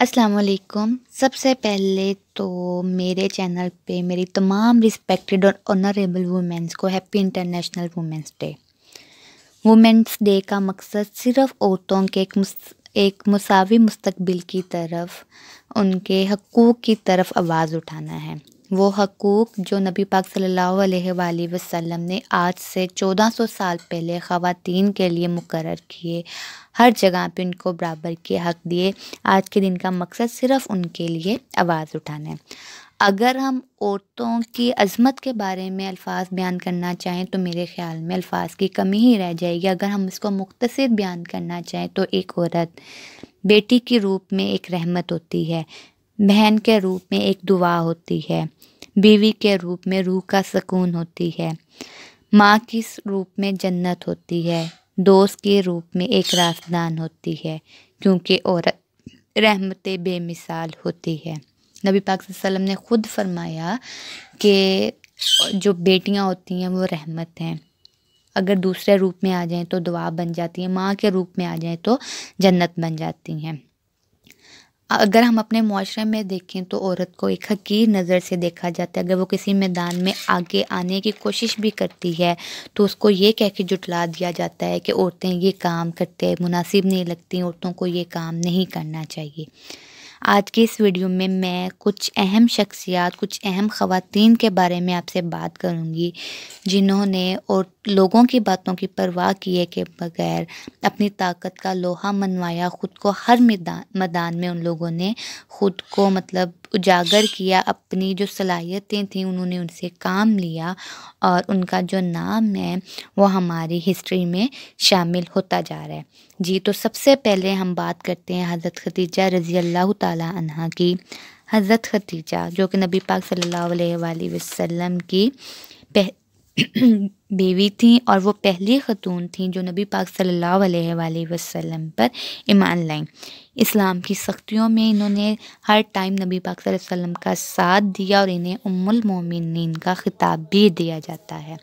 السلام علیکم۔ سب سے پہلے تو میرے چینل پہ میری تمام رسپیکٹڈ اور آنریبل وومینس کو happy international women's day women's day کا مقصد صرف عورتوں کے ایک ایک مساوی مستقبل کی طرف، ان کے حقوق کی طرف آواز اٹھانا ہے۔ وہ حقوق جو نبی پاک صلی اللہ علیہ وآلہ وسلم نے آج سے چودہ سو سال پہلے خواتین کے لیے مقرر کیے، ہر جگہ پہ ان کو برابر کے حق دیے۔ آج کے دن کا مقصد صرف ان کے لیے آواز اٹھانا ہے۔ اگر ہم عورتوں کی عظمت کے بارے میں الفاظ بیان کرنا چاہیں تو میرے خیال میں الفاظ کی کمی ہی رہ جائے گی۔ اگر ہم اس کو مختصر بیان کرنا چاہیں تو ایک عورت بیٹی کی روپ میں ایک رحمت ہوتی ہے۔ بہن کے روپ میں ایک دعا ہوتی ہے، بیوی کے روپ میں روح کا سکون ہوتی ہے۔ ماں کی روپ میں جنت ہوتی ہے، دوست کے روپ میں ایک رازدان ہوتی ہے، کیونکہ عورت رحمت بے مثال ہوتی ہے۔ نبی پاک صلی اللہ علیہ وسلم نے خود فرمایا کہ جو بیٹیاں ہوتی ہیں وہ رحمت ہیں۔ اگر دوسرے روپ میں آ جائیں تو دعا بن جاتی ہیں، ماں کے روپ میں آ جائیں تو جنت بن جاتی ہیں۔ اگر ہم اپنے معاشرے میں دیکھیں تو عورت کو ایک حقیر نظر سے دیکھا جاتا ہے۔ اگر وہ کسی میدان میں آگے آنے کی کوشش بھی کرتی ہے تو اس کو یہ کہہ کے جٹلا دیا جاتا ہے کہ عورتیں یہ کام کرتے مناسب نہیں لگتی، عورتوں کو یہ کام نہیں کرنا چاہیے۔ آج کی اس ویڈیو میں میں کچھ اہم شخصیات، کچھ اہم خواتین کے بارے میں آپ سے بات کروں گی، جنہوں نے اور لوگوں کی باتوں کی پرواہ کیے کے بغیر اپنی طاقت کا لوہا منوایا خود کو ہر میدان میدان میں ان لوگوں نے خود کو مطلب اجاگر کیا، اپنی جو صلاحیتیں تھیں انہوں نے ان سے کام لیا اور ان کا جو نام ہے وہ ہماری ہسٹری میں شامل ہوتا جا رہا ہے۔ جی تو سب سے پہلے ہم بات کرتے ہیں حضرت ختیجہ رضی اللہ تعالیٰ عنہ کی۔ حضرت ختیجہ جو کہ نبی پاک صلی اللہ علیہ وآلہ وسلم کی بیوی تھیں اور وہ پہلی خاتون تھیں جو نبی پاک صلی اللہ علیہ وآلہ وسلم پر ایمان لائیں۔ اسلام کی سختیوں میں انہوں نے ہر ٹائم نبی پاک صلی اللہ علیہ وسلم کا ساتھ دیا اور انہیں ام المومنین کا خطاب بھی دیا جاتا ہے۔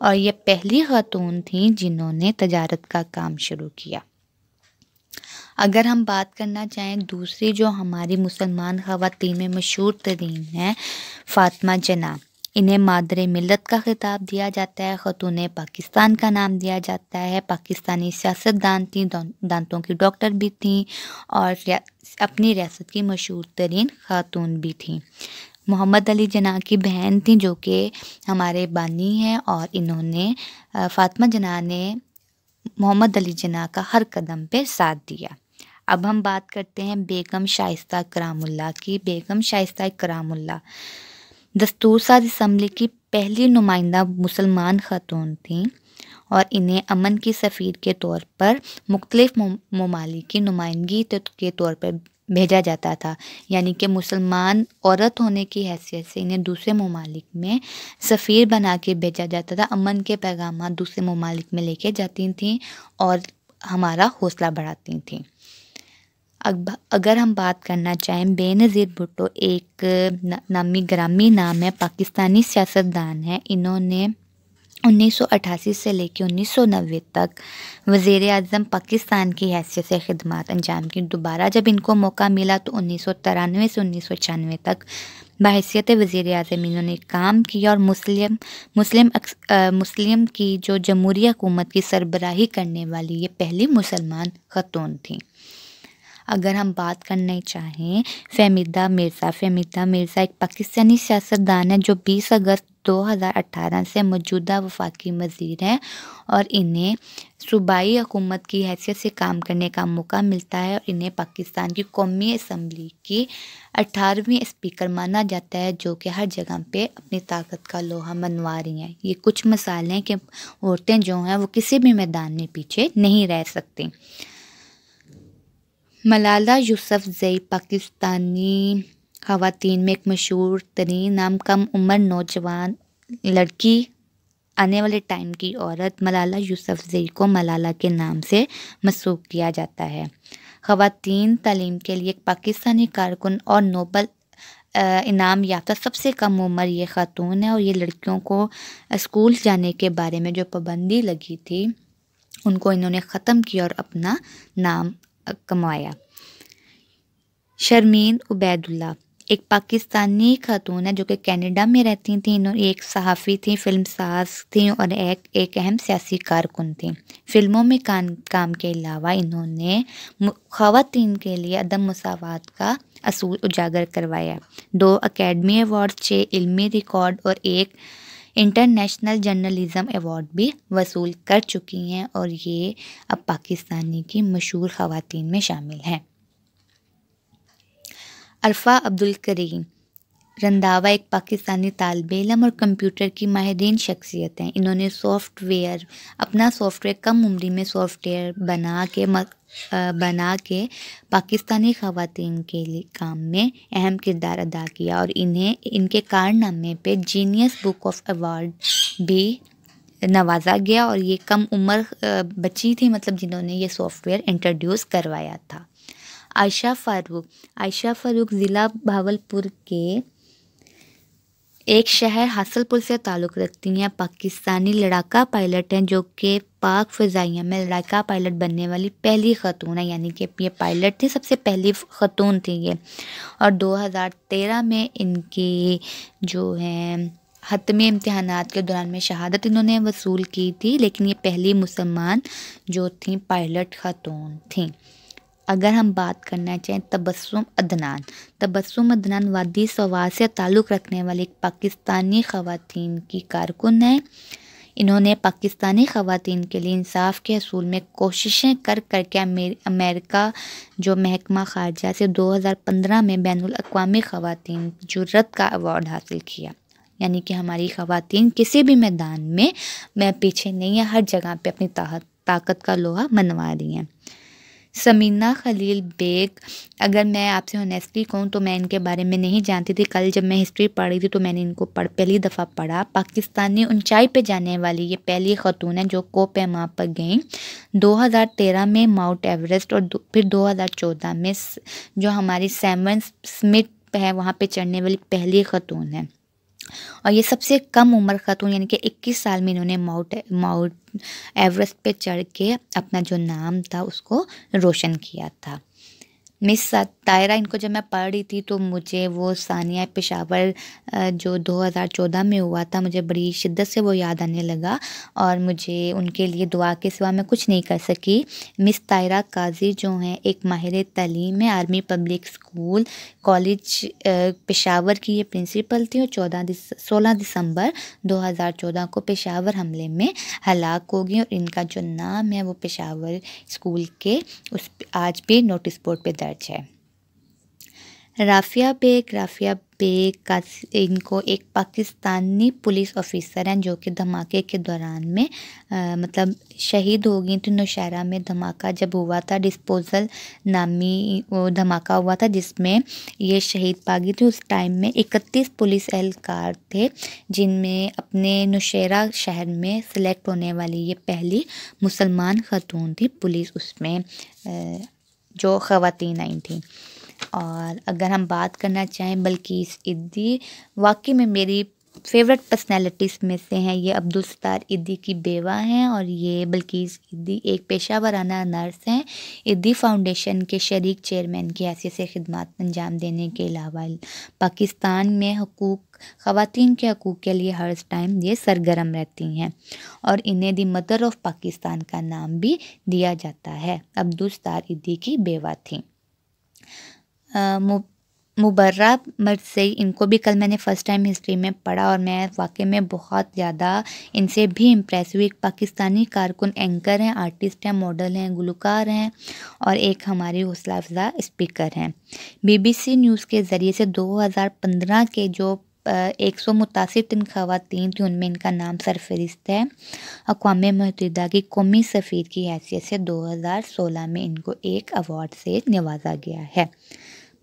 اور یہ پہلی خاتون تھیں جنہوں نے تجارت کا کام شروع کیا۔ اگر ہم بات کرنا چاہیں دوسری جو ہماری مسلمان خواتین میں مشہور ترین ہیں، فاطمہ جناب۔ انہیں مادر ملت کا خطاب دیا جاتا ہے، خاتون پاکستان کا نام دیا جاتا ہے۔ پاکستانی سیاست دان تھیں دانتوں کی ڈاکٹر بھی تھیں اور اپنی ریاست کی مشہور ترین خاتون بھی تھیں۔ محمد علی جناح کی بہن تھیں جو کہ ہمارے بانی ہیں اور انہوں نے فاطمہ جناح نے محمد علی جناح کا ہر قدم پہ ساتھ دیا۔ اب ہم بات کرتے ہیں بیگم شائستہ کرام اللہ کی۔ بیگم شائستہ کرام اللہ دستور ساز اسمبلی کی پہلی نمائندہ مسلمان خاتون تھیں اور انہیں امن کی سفیر کے طور پر مختلف ممالک کی نمائندگی کے طور پر بھیجا جاتا تھا۔ یعنی کہ مسلمان عورت ہونے کی حیثیت سے انہیں دوسرے ممالک میں سفیر بنا کے بھیجا جاتا تھا۔ امن کے پیغامات دوسرے ممالک میں لے کے جاتی تھیں اور ہمارا حوصلہ بڑھاتی تھیں۔ اگر ہم بات کرنا چاہیں، بے نظیر بھٹو ایک نامی گرامی نام ہے، پاکستانی سیاستدان ہیں۔ انہوں نے انیس سو اٹھاسی سے لے کے انیس سو نوے تک وزیر اعظم پاکستان کی حیثیت سے خدمات انجام کی۔ دوبارہ جب ان کو موقع ملا تو انیس سو ترانوے سے انیس سو چھیانوے تک بحیثیت وزیر اعظم انہوں نے کام کیا اور مسلم مسلم مسلم کی جو جمہوری حکومت کی سربراہی کرنے والی یہ پہلی مسلمان خاتون تھیں۔ اگر ہم بات کرنا چاہیں فہمیدہ مرزا فہمیدہ مرزا ایک پاکستانی سیاستدان ہے جو بیس اگست دو ہزار اٹھارہ سے موجودہ وفاقی وزیر ہیں اور انہیں صوبائی حکومت کی حیثیت سے کام کرنے کا موقع ملتا ہے اور انہیں پاکستان کی قومی اسمبلی کی اٹھارہویں اسپیکر مانا جاتا ہے جو کہ ہر جگہ پہ اپنی طاقت کا لوہا منوا رہی ہیں۔ یہ کچھ مثالیں ہیں کہ عورتیں جو ہیں وہ کسی بھی میدان میں پیچھے نہیں رہ سکتی ملالہ یوسف زئی پاکستانی خواتین میں ایک مشہور ترین نام کم عمر نوجوان لڑکی آنے والے ٹائم کی عورت ملالہ یوسف زئی کو ملالہ کے نام سے مسوخ کیا جاتا ہے۔ خواتین تعلیم کے لیے ایک پاکستانی کارکن اور نوبل انعام یافتہ سب سے کم عمر یہ خاتون ہے اور یہ لڑکیوں کو اسکول جانے کے بارے میں جو پابندی لگی تھی، ان کو انہوں نے ختم کیا اور اپنا نام کموایا شرمین عبید اللہ ایک پاکستانی خاتون ہے جو کہ کینیڈا میں رہتی تھیں انہوں ایک صحافی تھیں، فلم ساز تھیں اور ایک ایک اہم سیاسی کارکن تھیں۔ فلموں میں کام کے علاوہ انہوں نے خواتین کے لیے عدم مساوات کا اصول اجاگر کروایا۔ دو اکیڈمی ایوارڈ چھ علمی ریکارڈ اور ایک انٹرنیشنل جرنلزم ایوارڈ بھی وصول کر چکی ہیں اور یہ اب پاکستانی کی مشہور خواتین میں شامل ہیں۔ عرفہ عبدالکریم رنداوا ایک پاکستانی طالب علم اور کمپیوٹر کی ماہرین شخصیت ہیں۔ انہوں نے سافٹ ویئر، اپنا سافٹ ویئر کم عمری میں سافٹ ویئر بنا کے بنا کے پاکستانی خواتین کے لیے کام میں اہم کردار ادا کیا اور انہیں، ان کے کارنامے پہ جینیس بک آف ایوارڈ بھی نوازا گیا اور یہ کم عمر بچی تھی مطلب جنہوں نے یہ سافٹ ویئر انٹروڈیوس کروایا تھا۔ عائشہ فاروق عائشہ فاروق ضلع بھاول پور کے ایک شہر حاصل پور سے تعلق رکھتی ہیں پاکستانی لڑاکا پائلٹ ہیں جو کہ پاک فضائیہ میں لڑاکا پائلٹ بننے والی پہلی خاتون ہے یعنی کہ یہ پائلٹ تھی سب سے پہلی خاتون تھی یہ۔ اور دو ہزار تیرہ میں ان کی جو ہے حتمی امتحانات کے دوران میں شہادت انہوں نے وصول کی تھی، لیکن یہ پہلی مسلمان جو تھیں پائلٹ خاتون تھیں۔ اگر ہم بات کرنا چاہیں تبسم ادنان تبسم ادنان وادی سواد سے تعلق رکھنے والی ایک پاکستانی خواتین کی کارکن ہیں۔ انہوں نے پاکستانی خواتین کے لیے انصاف کے حصول میں کوششیں کر کر کے امریکہ جو محکمہ خارجہ سے دو ہزار پندرہ میں بین الاقوامی خواتین جرت کا ایوارڈ حاصل کیا۔ یعنی کہ ہماری خواتین کسی بھی میدان میں میں پیچھے نہیں ہے ہر جگہ پہ اپنی طاقت کا لوہا منوا رہی ہیں۔ سمینہ خلیل بیگ، اگر میں آپ سے ہونیسٹلی کہوں تو میں ان کے بارے میں نہیں جانتی تھی۔ کل جب میں ہسٹری پڑھ رہی تھی تو میں نے ان کو پڑھ پہلی دفعہ پڑھا۔ پاکستانی اونچائی پہ جانے والی یہ پہلی خاتون ہے جو کو پیما پر گئیں۔ دو ہزار تیرہ میں ماؤنٹ ایوریسٹ اور پھر دو ہزار چودہ میں جو ہماری سیمن اسمتھ ہے، وہاں پہ چڑھنے والی پہلی خاتون ہے۔ اور یہ سب سے کم عمر خاتون یعنی کہ اکیس سال میں انہوں نے ماؤنٹ ماؤنٹ ایوریسٹ پہ چڑھ کے اپنا جو نام تھا اس کو روشن کیا تھا۔ مس طائرہ ان کو جب میں پڑھ رہی تھی تو مجھے وہ ثانیہ پشاور جو دو ہزار چودہ میں ہوا تھا، مجھے بڑی شدت سے وہ یاد آنے لگا اور مجھے ان کے لیے دعا کے سوا میں کچھ نہیں کر سکی۔ مس طائرہ قاضی جو ہیں، ایک ماہر تعلیم ہے army public school college Peshawar کی یہ پرنسپل تھی اور چودہ سولہ دسمبر دو ہزار چودہ کو پشاور حملے میں ہلاک ہو گئی اور ان کا جو نام ہے وہ پشاور اسکول کے، اس آج بھی نوٹس بورڈ پہ درج ہے۔ رافیہ بیگ رافیہ بیگ کا ان کو ایک پاکستانی پولیس آفیسر ہیں جو کہ دھماکے کے دوران میں مطلب شہید ہو گئی تھیں نوشہرہ میں۔ دھماکہ جب ہوا تھا ڈسپوزل نامی وہ دھماکہ ہوا تھا جس میں یہ شہید پاگی تھی۔ اس ٹائم میں اکتیس پولیس اہلکار تھے جن میں اپنے نوشہرہ شہر میں سلیکٹ ہونے والی یہ پہلی مسلمان خاتون تھی۔ پولیس اس میں جو خواتین آئی تھیں۔ اور اگر ہم بات کرنا چاہیں، بلکہ اس عدی واقعی میں میری فیوریٹ پرسنالٹیز میں سے ہیں، یہ عبدالستار عدی کی بیوہ ہیں اور یہ بلکیس عدی ایک پیشہ ورانہ نرس ہیں۔ عدی فاؤنڈیشن کے شریک چیئرمین کی حیثیت سے خدمات انجام دینے کے علاوہ، پاکستان میں حقوق خواتین کے حقوق کے لیے ہر ٹائم یہ سرگرم رہتی ہیں اور انہیں دی مدر آف پاکستان کا نام بھی دیا جاتا ہے۔ عبدالستار عدی کی بیوہ تھیں۔ مبرہ مرزئی ان کو بھی کل میں نے فرسٹ ٹائم ہسٹری میں پڑھا اور میں واقعی میں بہت زیادہ ان سے بھی امپریس ہوئی۔ ایک پاکستانی کارکن اینکر ہیں آرٹسٹ ہیں ماڈل ہیں، گلوکار ہیں اور ایک ہماری حوصلہ افزا اسپیکر ہیں۔ بی بی سی نیوز کے ذریعے سے دو ہزار پندرہ کے جو ایک سو متاثر تن خواتین تھیں، ان میں ان کا نام سرفہرست ہے۔ اقوام متحدہ کی قومی سفیر کی حیثیت سے دو ہزار سولہ میں ان کو ایک ایوارڈ سے نوازا گیا ہے۔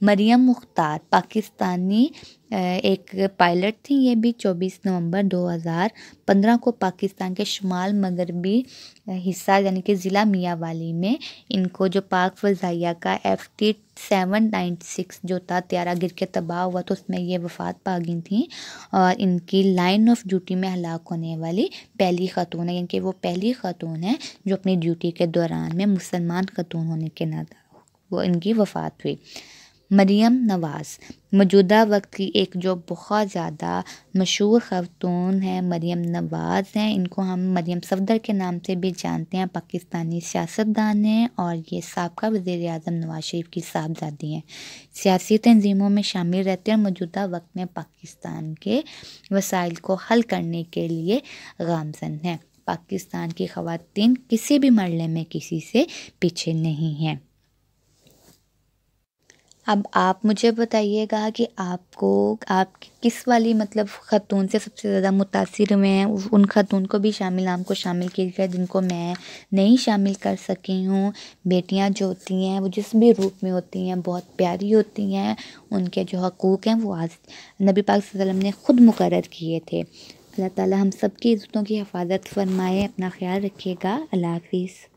مریم مختار، پاکستانی ایک پائلٹ تھیں یہ بھی چوبیس نومبر دو ہزار پندرہ کو پاکستان کے شمال مغربی حصہ یعنی کہ ضلع میاں والی میں، ان کو جو پاک فضائیہ کا F T seven ninety six جو تھا، تیارہ گر کے تباہ ہوا، تو اس میں یہ وفات پا گئی تھیں اور ان کی لائن آف ڈیوٹی میں ہلاک ہونے والی پہلی خاتون ہے یعنی کہ وہ پہلی خاتون ہے جو اپنی ڈیوٹی کے دوران میں مسلمان خاتون ہونے کے ناطے وہ ان کی وفات ہوئی۔ مریم نواز۔ موجودہ وقت کی ایک جو بہت زیادہ مشہور خاتون ہیں، مریم نواز ہیں۔ ان کو ہم مریم صفدر کے نام سے بھی جانتے ہیں۔ پاکستانی سیاستدان ہیں اور یہ سابقہ وزیر اعظم نواز شریف کی صاحبزادی ہیں۔ سیاسی تنظیموں میں شامل رہتے ہیں اور موجودہ وقت میں پاکستان کے وسائل کو حل کرنے کے لیے گامزن ہیں۔ پاکستان کی خواتین کسی بھی مرحلے میں کسی سے پیچھے نہیں ہیں۔ اب آپ مجھے بتائیے گا کہ آپ کو، آپ کس والی مطلب خاتون سے سب سے زیادہ متاثر ہوئے ہیں؟ ان خاتون کو بھی شامل نام کو شامل کیجیے، جن کو میں نہیں شامل کر سکی ہوں۔ بیٹیاں جو ہوتی ہیں، وہ جس بھی روپ میں ہوتی ہیں، بہت پیاری ہوتی ہیں۔ ان کے جو حقوق ہیں، وہ آج نبی پاک صلی اللہ علیہ وسلم نے خود مقرر کیے تھے۔ اللہ تعالیٰ ہم سب کی عزتوں کی حفاظت فرمائے، اپنا خیال رکھیے گا۔ اللہ حافظ۔